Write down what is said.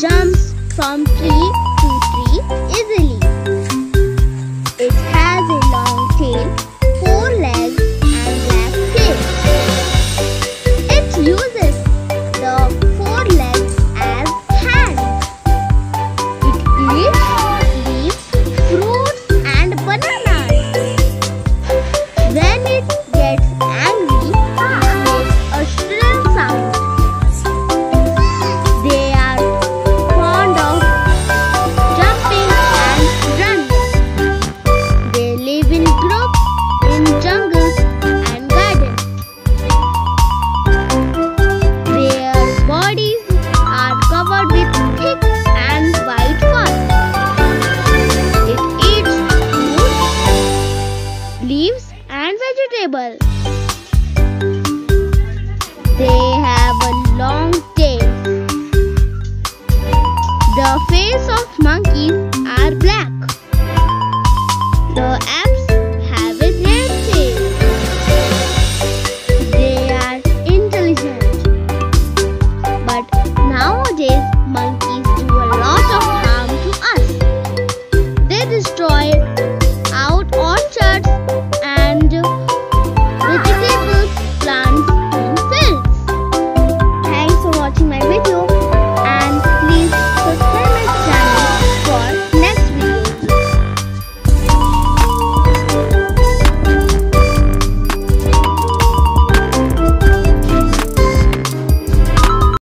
jumps from tree to tree easily. It has a long tail, four legs and black tail. It uses the four legs as hands. It eats table. They have a long tail. The face of monkeys are black. The abs have a red tail. They are intelligent. But nowadays monkeys